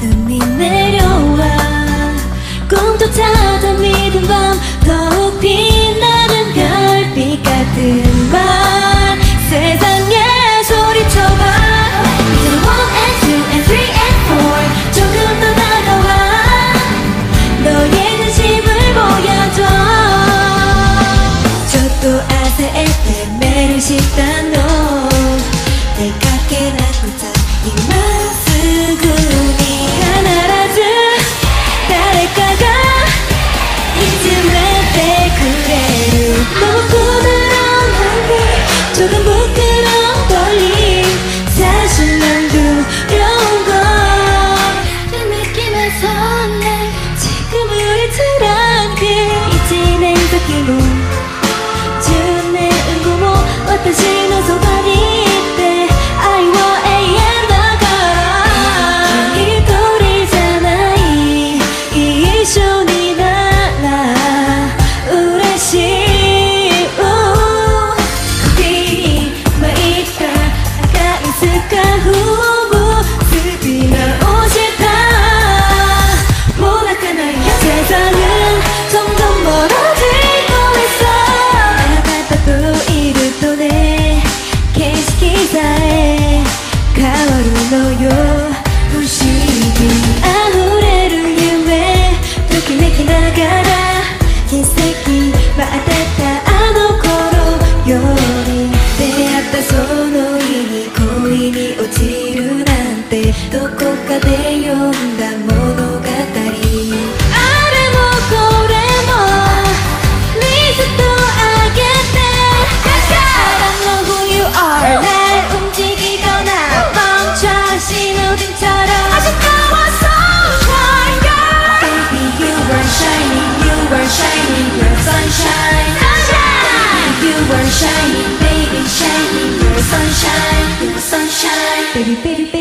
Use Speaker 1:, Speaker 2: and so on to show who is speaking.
Speaker 1: 어둠이 내려와. 꿈도 타다 믿은 밤 더욱 빛나는 별빛 같은 que lo のよ不思議。溢れる夢ときめきながら奇跡はあったあの頃より出会ったその日に恋に落ちるなんてどこかで読んだもの peri peri peri.